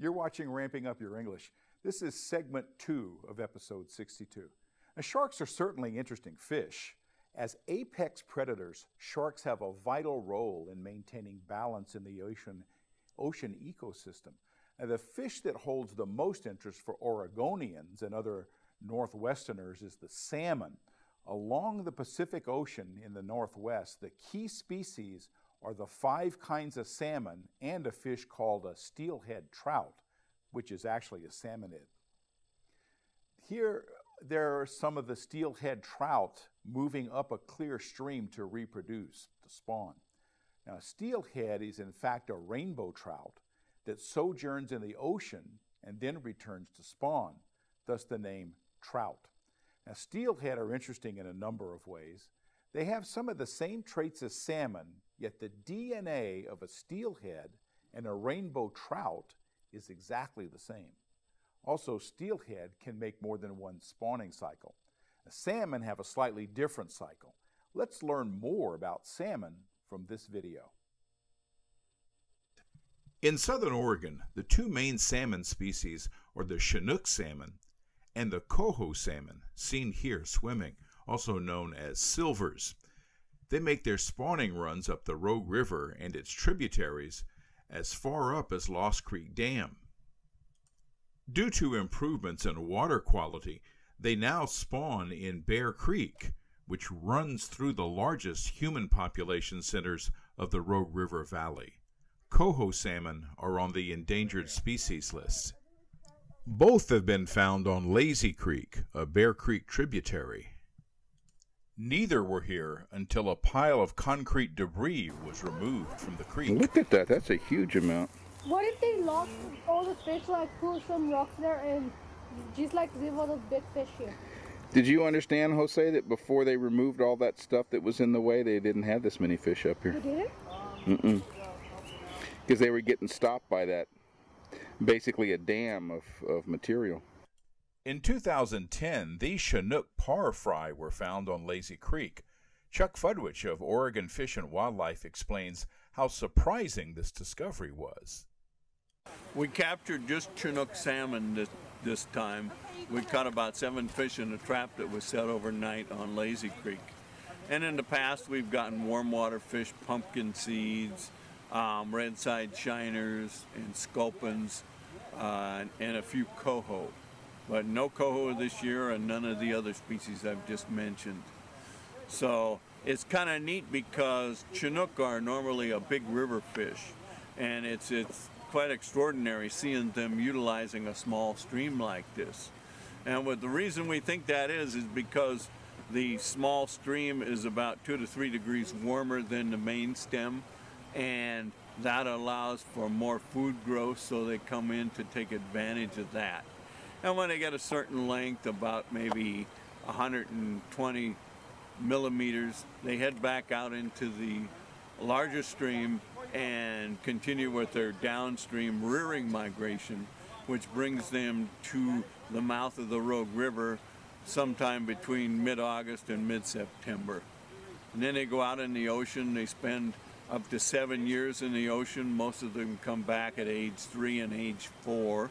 You're watching Ramping Up Your English. This is segment two of episode 62. Now, sharks are certainly interesting fish. As apex predators, sharks have a vital role in maintaining balance in the ocean, ocean ecosystem. Now, the fish that holds the most interest for Oregonians and other Northwesterners is the salmon. Along the Pacific Ocean in the Northwest, the key species are the five kinds of salmon and a fish called a steelhead trout, which is actually a salmonid. Here, there are some of the steelhead trout moving up a clear stream to reproduce, to spawn. Now, steelhead is in fact a rainbow trout that sojourns in the ocean and then returns to spawn, thus the name trout. Now, steelhead are interesting in a number of ways. They have some of the same traits as salmon, yet the DNA of a steelhead and a rainbow trout is exactly the same. Also, steelhead can make more than one spawning cycle. Salmon have a slightly different cycle. Let's learn more about salmon from this video. In southern Oregon, the two main salmon species are the Chinook salmon and the coho salmon, seen here swimming, also known as silvers. They make their spawning runs up the Rogue River and its tributaries as far up as Lost Creek Dam. Due to improvements in water quality, they now spawn in Bear Creek, which runs through the largest human population centers of the Rogue River Valley. Coho salmon are on the endangered species list. Both have been found on Lazy Creek, a Bear Creek tributary. Neither were here until a pile of concrete debris was removed from the creek. Look at that. That's a huge amount. What if they lost all the fish, like put some rocks there and just like leave all those big fish here? Did you understand, Jose, that before they removed all that stuff that was in the way, they didn't have this many fish up You here? did it? Mm-mm. Because they were getting stopped by that, basically a dam of, of material. In 2010, these Chinook parr fry were found on Lazy Creek. Chuck Fustish of Oregon Fish and Wildlife explains how surprising this discovery was. We captured just Chinook salmon this, this time. We caught about seven fish in a trap that was set overnight on Lazy Creek. And in the past, we've gotten warm water fish, pumpkin seeds, um, red side shiners, and sculpins, uh, and a few coho. But no coho this year, and none of the other species I've just mentioned. So it's kind of neat because Chinook are normally a big river fish, and it's it's quite extraordinary seeing them utilizing a small stream like this. And what the reason we think that is is because the small stream is about two to three degrees warmer than the main stem, and that allows for more food growth, so they come in to take advantage of that. And when they get a certain length, about maybe 120 millimeters, they head back out into the larger stream and continue with their downstream rearing migration, which brings them to the mouth of the Rogue River sometime between mid-August and mid-September. And then they go out in the ocean, they spend up to seven years in the ocean. Most of them come back at age three and age four,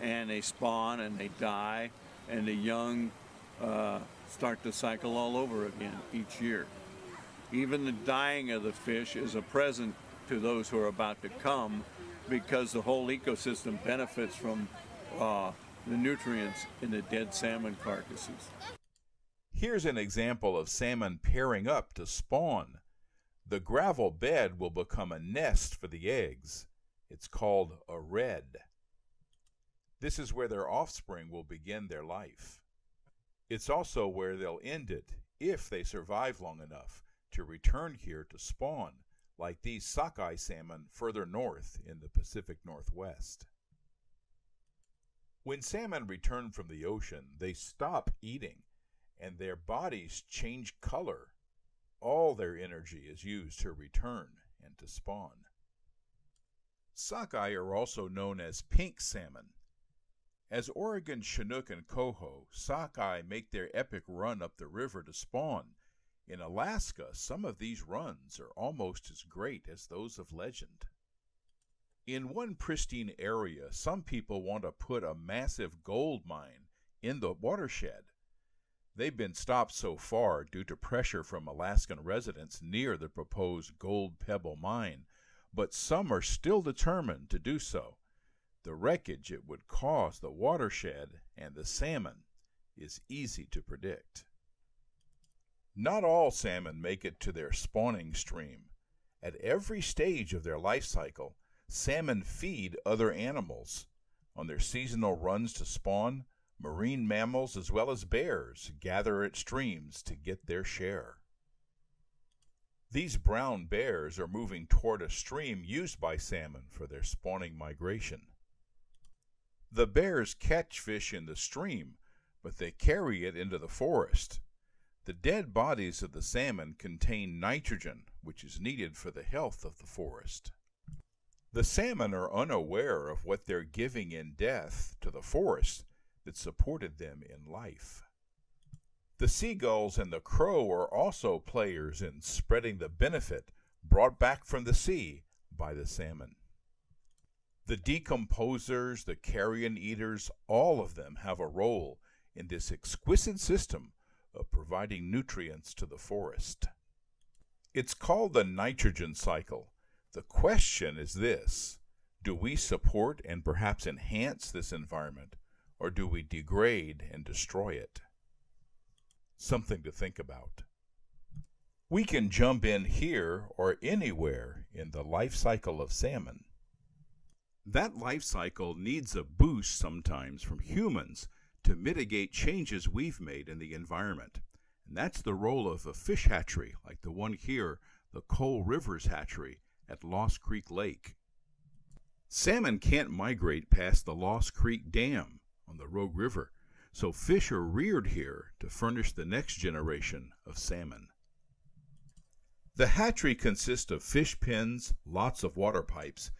and they spawn and they die, and the young uh, start the cycle all over again each year. Even the dying of the fish is a present to those who are about to come because the whole ecosystem benefits from uh, the nutrients in the dead salmon carcasses. Here's an example of salmon pairing up to spawn. The gravel bed will become a nest for the eggs. It's called a redd. This is where their offspring will begin their life. It's also where they'll end it if they survive long enough to return here to spawn, like these sockeye salmon further north in the Pacific Northwest. When salmon return from the ocean, they stop eating and their bodies change color. All their energy is used to return and to spawn. Sockeye are also known as pink salmon. As Oregon Chinook and coho, sockeye make their epic run up the river to spawn. In Alaska, some of these runs are almost as great as those of legend. In one pristine area, some people want to put a massive gold mine in the watershed. They've been stopped so far due to pressure from Alaskan residents near the proposed Gold Pebble mine, but some are still determined to do so. The wreckage it would cause the watershed and the salmon is easy to predict. Not all salmon make it to their spawning stream. At every stage of their life cycle, salmon feed other animals. On their seasonal runs to spawn, marine mammals as well as bears gather at streams to get their share. These brown bears are moving toward a stream used by salmon for their spawning migration. The bears catch fish in the stream, but they carry it into the forest. The dead bodies of the salmon contain nitrogen, which is needed for the health of the forest. The salmon are unaware of what they're giving in death to the forest that supported them in life. The seagulls and the crow are also players in spreading the benefit brought back from the sea by the salmon. The decomposers, the carrion eaters, all of them have a role in this exquisite system of providing nutrients to the forest. It's called the nitrogen cycle. The question is this Do we support and perhaps enhance this environment, or do we degrade and destroy it? Something to think about. We can jump in here or anywhere in the life cycle of salmon. That life cycle needs a boost sometimes from humans to mitigate changes we've made in the environment. And that's the role of a fish hatchery like the one here, the Cole Rivers Hatchery at Lost Creek Lake. Salmon can't migrate past the Lost Creek Dam on the Rogue River, so fish are reared here to furnish the next generation of salmon. The hatchery consists of fish pens, lots of water pipes,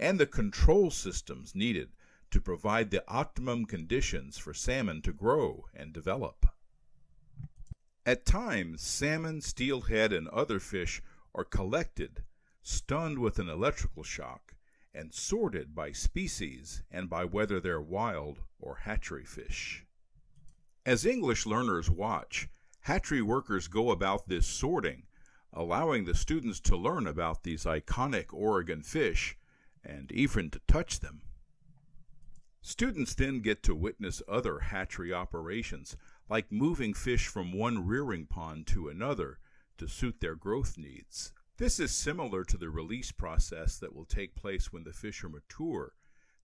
and the control systems needed to provide the optimum conditions for salmon to grow and develop. At times, salmon, steelhead, and other fish are collected, stunned with an electrical shock, and sorted by species and by whether they're wild or hatchery fish. As English learners watch, hatchery workers go about this sorting, allowing the students to learn about these iconic Oregon fish and even to touch them. Students then get to witness other hatchery operations, like moving fish from one rearing pond to another to suit their growth needs. This is similar to the release process that will take place when the fish are mature.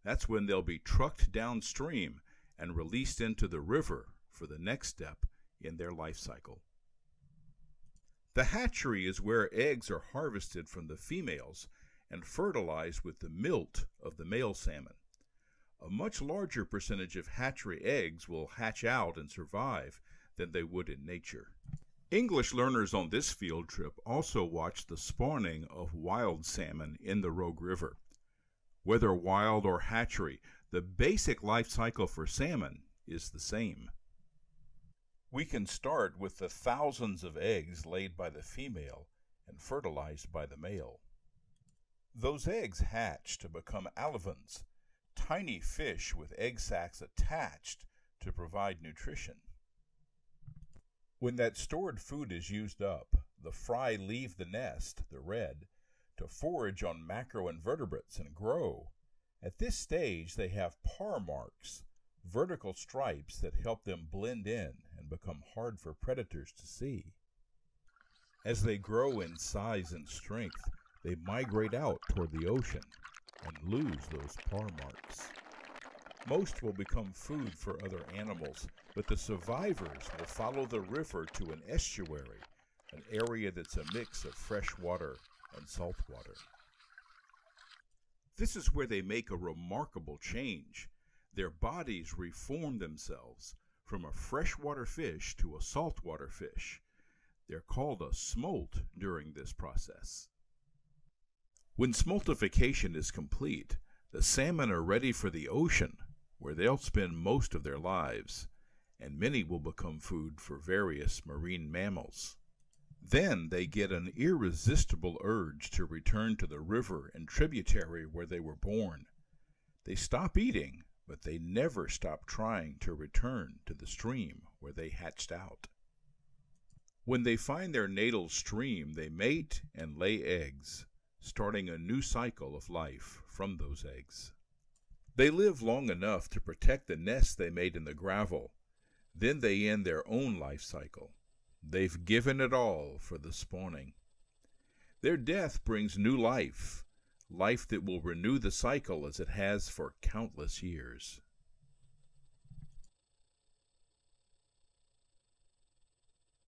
That's when they'll be trucked downstream and released into the river for the next step in their life cycle. The hatchery is where eggs are harvested from the females and fertilized with the milt of the male salmon a much larger percentage of hatchery eggs will hatch out and survive than they would in nature. English learners on this field trip also watched the spawning of wild salmon in the Rogue River. Whether wild or hatchery, the basic life cycle for salmon is the same. We can start with the thousands of eggs laid by the female and fertilized by the male. Those eggs hatch to become alevins, tiny fish with egg sacs attached to provide nutrition. When that stored food is used up, the fry leave the nest, the redd, to forage on macroinvertebrates and grow. At this stage, they have parr marks, vertical stripes that help them blend in and become hard for predators to see. As they grow in size and strength, they migrate out toward the ocean, and lose those parr marks. Most will become food for other animals, but the survivors will follow the river to an estuary, an area that's a mix of fresh water and salt water. This is where they make a remarkable change. Their bodies reform themselves from a freshwater fish to a saltwater fish. They're called a smolt during this process. When smoltification is complete, the salmon are ready for the ocean, where they'll spend most of their lives, and many will become food for various marine mammals. Then they get an irresistible urge to return to the river and tributary where they were born. They stop eating, but they never stop trying to return to the stream where they hatched out. When they find their natal stream they mate and lay eggs, starting a new cycle of life from those eggs. They live long enough to protect the nest they made in the gravel. Then they end their own life cycle. They've given it all for the spawning. Their death brings new life, life that will renew the cycle as it has for countless years.